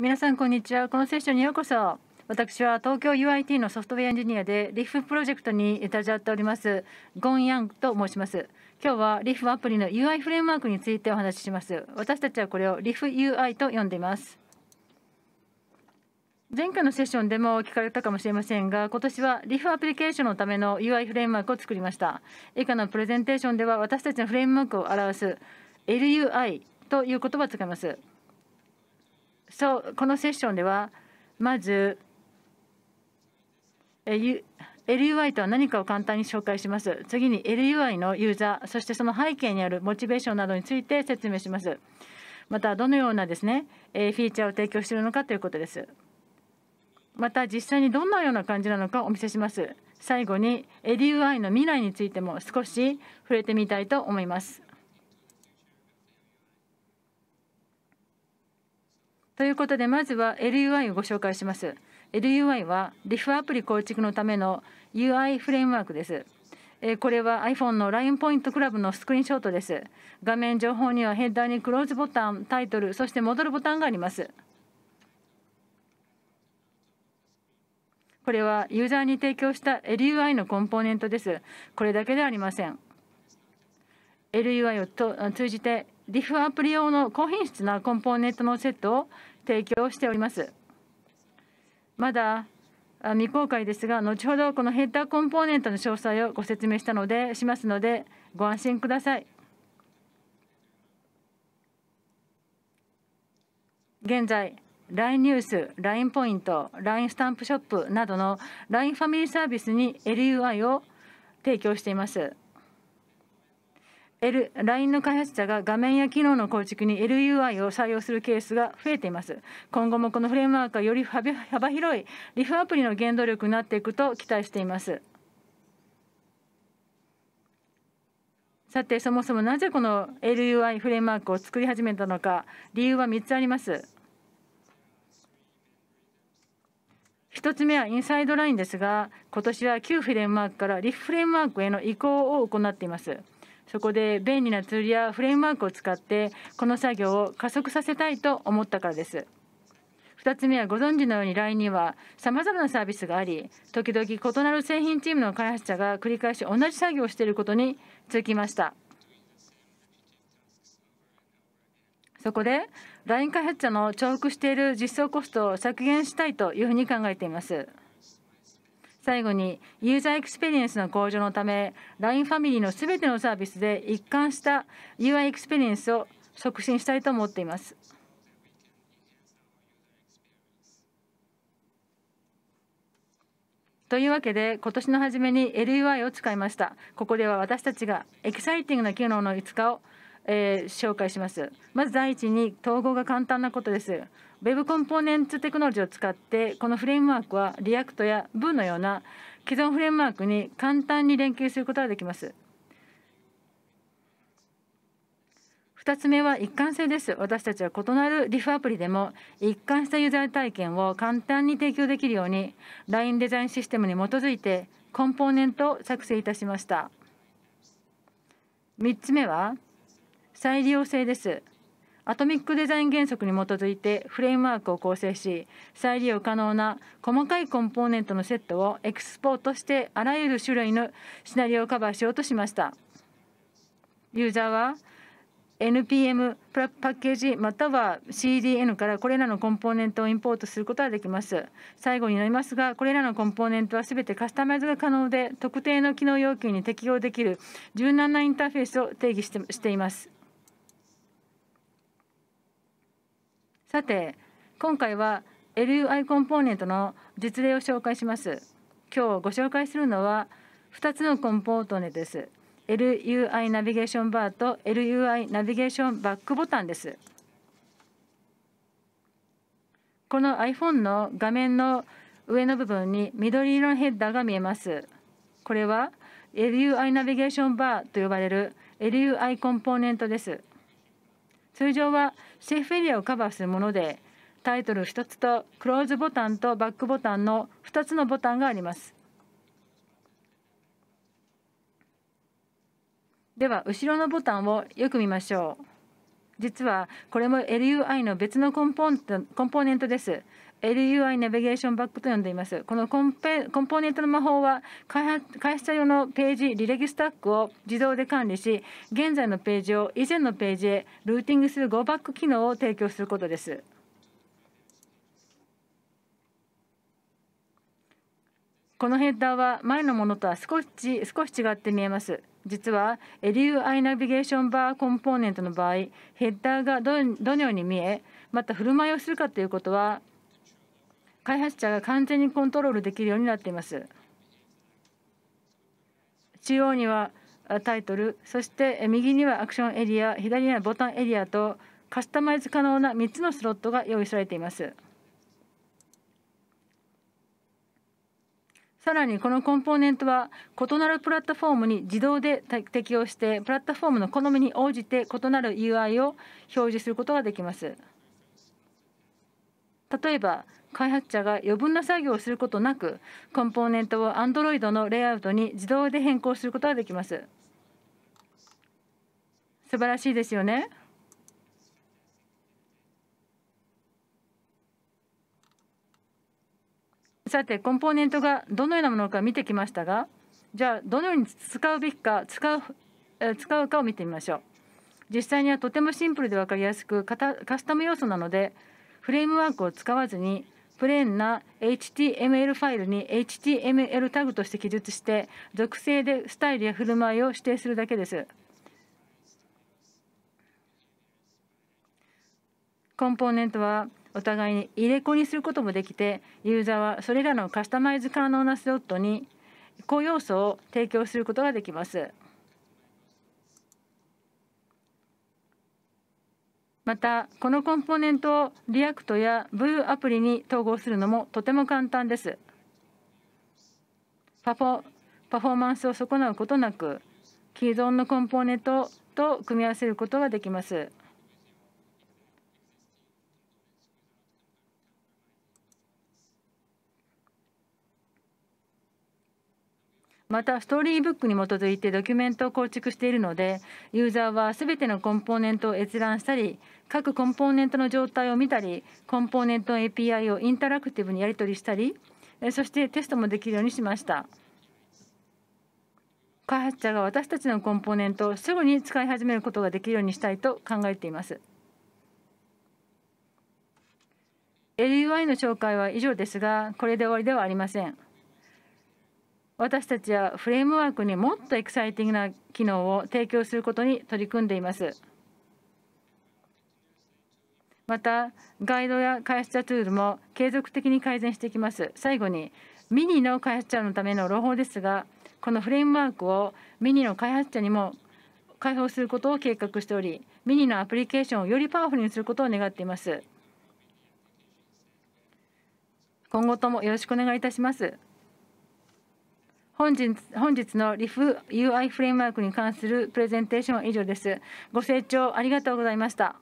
皆さんこんにちは。このセッションにようこそ。私は東京 UIT のソフトウェアエンジニアで RIF プロジェクトに携わっておりますゴン・ヤンと申します。今日は RIF アプリの UI フレームワークについてお話しします。私たちはこれを RIFUI と呼んでいます。前回のセッションでも聞かれたかもしれませんが、今年は RIF アプリケーションのための UI フレームワークを作りました。以下のプレゼンテーションでは、私たちのフレームワークを表す LUI という言葉を使います。そうこのセッションでは、まず、LUI とは何かを簡単に紹介します。次に LUI のユーザー、そしてその背景にあるモチベーションなどについて説明します。また、どのようなですね、フィーチャーを提供しているのかということです。また、実際にどんなような感じなのかお見せします。最後に LUI の未来についても少し触れてみたいと思います。ということで、まずは LUI をご紹介します。LUI は RIF アプリ構築のための UI フレームワークです。これは iPhone の LINE ポイントクラブのスクリーンショットです。画面情報にはヘッダーにクローズボタン、タイトル、そして戻るボタンがあります。これはユーザーに提供した LUI のコンポーネントです。これだけではありません。LUI を通じて RIF アプリ用の高品質なコンポーネントのセットを提供しております。まだ未公開ですが、後ほどこのヘッダーコンポーネントの詳細をご説明したので、しますので、ご安心ください。現在、LINE ニュース、LINE ポイント、LINE スタンプショップなどの LINE ファミリーサービスに LUI を提供しています。L、LINE の開発者が画面や機能の構築に LUI を採用するケースが増えています。今後もこのフレームワークはより幅広いリフアプリの原動力になっていくと期待しています。さて、そもそもなぜこの LUI フレームワークを作り始めたのか、理由は3つあります。1つ目はインサイドラインですが、今年は旧フレームワークからリフフレームワークへの移行を行っています。そこで便利なツールやフレームワークを使ってこの作業を加速させたいと思ったからです。2つ目はご存知のように LINE にはさまざまなサービスがあり時々異なる製品チームの開発者が繰り返し同じ作業をしていることにつきました。そこで LINE 開発者の重複している実装コストを削減したいというふうに考えています。最後に、ユーザーエクスペリエンスの向上のため、LINE ファミリーのすべてのサービスで一貫した UI エクスペリエンスを促進したいと思っています。というわけで、今年の初めに LUI を作りました。ここでは私たちがエキサイティングな機能のいくつかを、えー、紹介します。まず第一に、統合が簡単なことです。Web コンポーネンツテクノロジーを使って、このフレームワークはリアクトや v のような既存フレームワークに簡単に連携することができます。2つ目は一貫性です。私たちは異なる LIFF アプリでも一貫したユーザー体験を簡単に提供できるように LINE デザインシステムに基づいてコンポーネントを作成いたしました。3つ目は再利用性です。アトミックデザイン原則に基づいてフレームワークを構成し再利用可能な細かいコンポーネントのセットをエクスポートしてあらゆる種類のシナリオをカバーしようとしましたユーザーは NPM パッケージまたは CDN からこれらのコンポーネントをインポートすることができます。最後になりますが、これらのコンポーネントはすべてカスタマイズが可能で、特定の機能要求に適用できる柔軟なインターフェースを定義しています。さて、今回は LUI コンポーネントの実例を紹介します。今日ご紹介するのは2つのコンポーネントです。LUI ナビゲーションバーと LUI ナビゲーションバックボタンです。この iPhone の画面の上の部分に緑色のヘッダーが見えます。これは LUI ナビゲーションバーと呼ばれる LUI コンポーネントです。通常はシェフエリアをカバーするものでタイトル1つとクローズボタンとバックボタンの2つのボタンがあります。では後ろのボタンをよく見ましょう。実はこれも LUI の別のコンポーネントです。LUI ナビゲーションバックと呼んでいます。このコンペコンポーネントの魔法は開発開発者用のページ履歴スタックを自動で管理し、現在のページを以前のページへルーティングする Go バック機能を提供することです。このヘッダーは前のものとは少し少し違って見えます。実は LUI ナビゲーションバーコンポーネントの場合、ヘッダーがどのように見え、また振る舞いをするかということは、開発者が完全にコントロールできるようになっています。中央にはタイトル、そして右にはアクションエリア、左にはボタンエリアとカスタマイズ可能な3つのスロットが用意されています。さらにこのコンポーネントは異なるプラットフォームに自動で適用してプラットフォームの好みに応じて異なる UI を表示することができます。例えば開発者が余分な作業をすることなくコンポーネントを Android のレイアウトに自動で変更することができます。素晴らしいですよね。さてコンポーネントがどのようなものか見てきましたがじゃあどのように使うべきか使う使うかを見てみましょう実際にはとてもシンプルで分かりやすくカスタム要素なのでフレームワークを使わずにプレーンな HTML ファイルに HTML タグとして記述して属性でスタイルや振る舞いを指定するだけですコンポーネントはお互いに入れ子にすることもできてユーザーはそれらのカスタマイズ可能なスロットに子要素を提供することができます。またこのコンポーネントをリアクトや Vue アプリに統合するのもとても簡単です。パフォパフォーマンスを損なうことなく既存のコンポーネントと組み合わせることができます。またストーリーブックに基づいてドキュメントを構築しているのでユーザーはすべてのコンポーネントを閲覧したり各コンポーネントの状態を見たりコンポーネントの API をインタラクティブにやり取りしたりそしてテストもできるようにしました。開発者が私たちのコンポーネントをすぐに使い始めることができるようにしたいと考えています。LUI の紹介は以上ですがこれで終わりではありません。私たちはフレームワークにもっとエキサイティングな機能を提供することに取り組んでいます。また、ガイドや開発者ツールも継続的に改善していきます。最後に、ミニの開発者のための朗報ですが、このフレームワークをミニの開発者にも開放することを計画しており、ミニのアプリケーションをよりパワフルにすることを願っています。今後ともよろしくお願いいたします。本日本日の RIF UI フレームワークに関するプレゼンテーションは以上です。ご清聴ありがとうございました。